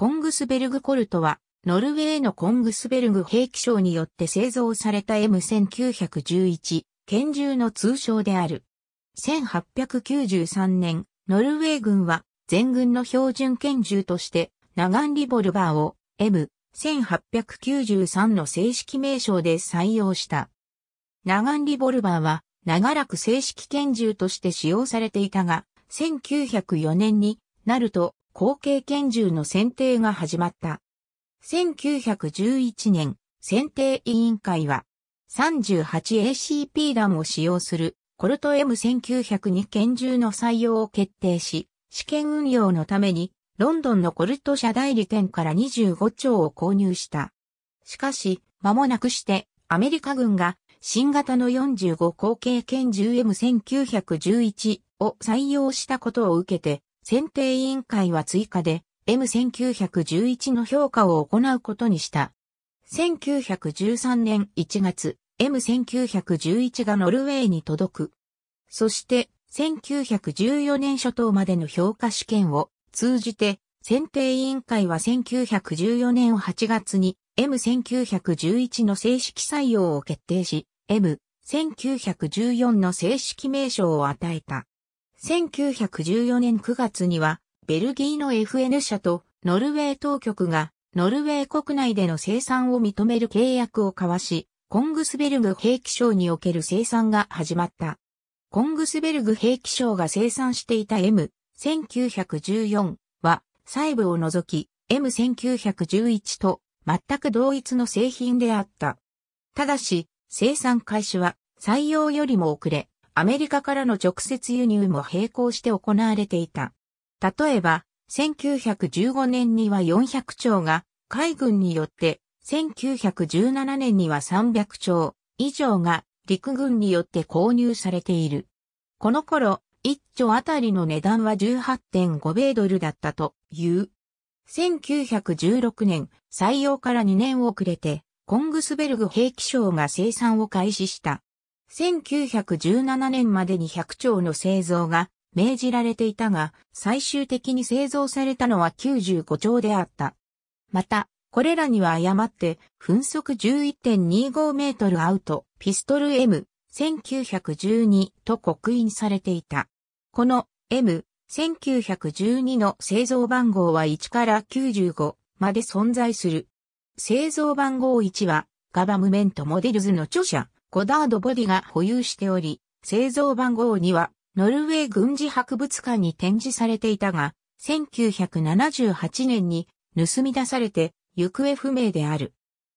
コングスベルグコルトは、ノルウェーのコングスベルグ兵器商によって製造された M1911 拳銃の通称である。1893年、ノルウェー軍は全軍の標準拳銃としてナガンリボルバーを M1893 の正式名称で採用した。ナガンリボルバーは長らく正式拳銃として使用されていたが、1904年になると後継拳銃の選定が始まった。1911年、選定委員会は 38ACP 弾を使用するコルト M1902 拳銃の採用を決定し、試験運用のためにロンドンのコルト社代理店から25丁を購入した。しかし、間もなくしてアメリカ軍が新型の45後継拳銃 M1911 を採用したことを受けて、選定委員会は追加で M1911 の評価を行うことにした。1913年1月、M1911 がノルウェーに届く。そして、1914年初頭までの評価試験を通じて、選定委員会は1914年8月に M1911 の正式採用を決定し、M1914 の正式名称を与えた。1914年9月には、ベルギーの FN 社とノルウェー当局が、ノルウェー国内での生産を認める契約を交わし、コングスベルグ兵器商における生産が始まった。コングスベルグ兵器商が生産していた M1914 は、細部を除き M1911 と全く同一の製品であった。ただし、生産開始は採用よりも遅れ、アメリカからの直接輸入も並行して行われていた。例えば、1915年には400兆が海軍によって、1917年には300兆以上が陸軍によって購入されている。この頃、1兆あたりの値段は18.5米ドルだったという。1916年、採用から2年遅れて、コングスベルグ兵器商が生産を開始した。1917年までに100丁の製造が命じられていたが、最終的に製造されたのは95丁であった。また、これらには誤って、分速11.25メートルアウト、ピストル M、1912と刻印されていた。この M、1912の製造番号は1から95まで存在する。製造番号1は、ガバムメントモデルズの著者、コダードボディが保有しており、製造番号には、ノルウェー軍事博物館に展示されていたが、1978年に盗み出されて行方不明である。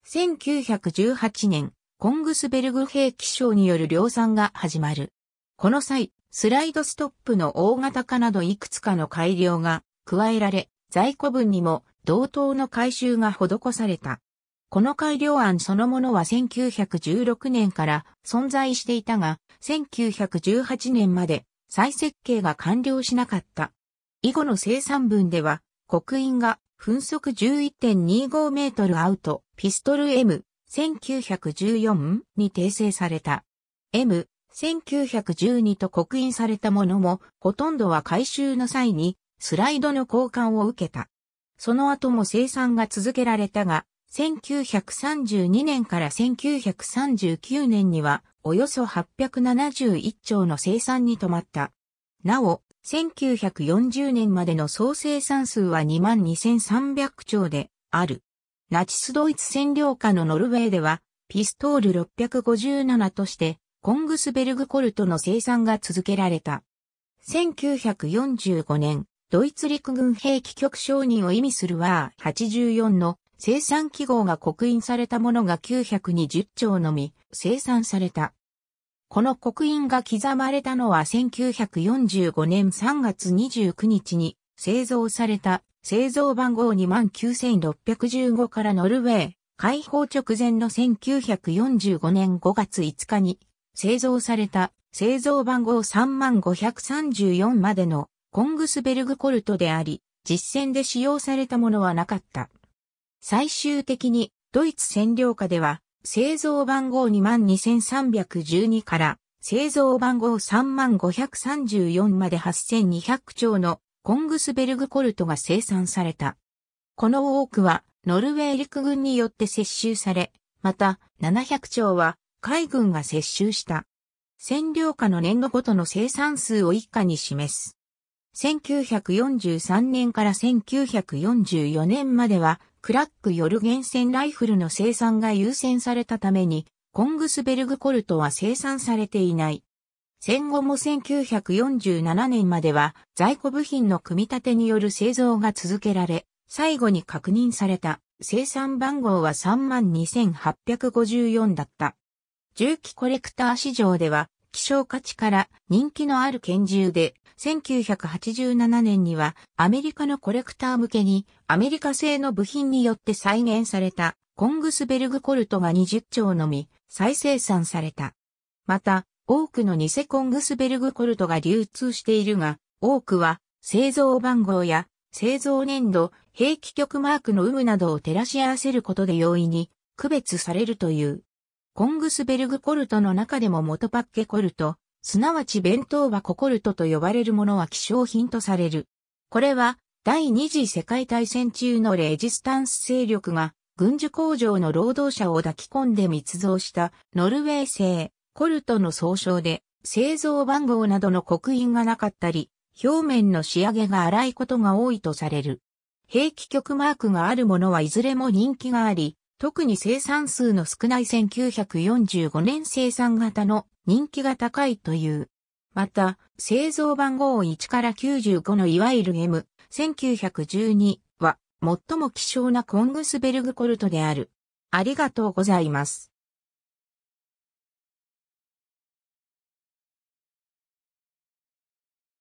1918年、コングスベルグ兵器商による量産が始まる。この際、スライドストップの大型化などいくつかの改良が加えられ、在庫分にも同等の改修が施された。この改良案そのものは1916年から存在していたが、1918年まで再設計が完了しなかった。以後の生産分では、刻印が分速11.25メートルアウト、ピストル M、1914に訂正された。M、1912と刻印されたものも、ほとんどは回収の際に、スライドの交換を受けた。その後も生産が続けられたが、1932年から1939年には、およそ871兆の生産に止まった。なお、1940年までの総生産数は22,300兆である。ナチスドイツ占領下のノルウェーでは、ピストール657として、コングスベルグコルトの生産が続けられた。1945年、ドイツ陸軍兵器局承認を意味するは84の生産記号が刻印されたものが920兆のみ生産された。この刻印が刻まれたのは1945年3月29日に製造された製造番号29615からノルウェー解放直前の1945年5月5日に製造された製造番号3534までのコングスベルグコルトであり、実戦で使用されたものはなかった。最終的にドイツ占領下では製造番号22312から製造番号3534まで8200兆のコングスベルグコルトが生産された。この多くはノルウェー陸軍によって接収され、また700丁は海軍が接収した。占領下の年度ごとの生産数を一家に示す。1943年から1944年までは、クラックヨルゲンセンライフルの生産が優先されたために、コングスベルグコルトは生産されていない。戦後も1947年までは在庫部品の組み立てによる製造が続けられ、最後に確認された生産番号は32,854だった。重機コレクター市場では希少価値から人気のある拳銃で1987年にはアメリカのコレクター向けにアメリカ製の部品によって再現されたコングスベルグコルトが20丁のみ再生産された。また、多くの偽コングスベルグコルトが流通しているが、多くは製造番号や製造年度、兵器局マークの有無などを照らし合わせることで容易に区別されるという。コングスベルグコルトの中でも元パッケコルト、すなわち弁当箱コルトと呼ばれるものは希少品とされる。これは第二次世界大戦中のレジスタンス勢力が軍需工場の労働者を抱き込んで密造したノルウェー製コルトの総称で製造番号などの刻印がなかったり、表面の仕上げが荒いことが多いとされる。兵器局マークがあるものはいずれも人気があり、特に生産数の少ない1945年生産型の人気が高いという。また、製造番号1から95のいわゆる M、1912は最も希少なコングスベルグコルトである。ありがとうございます。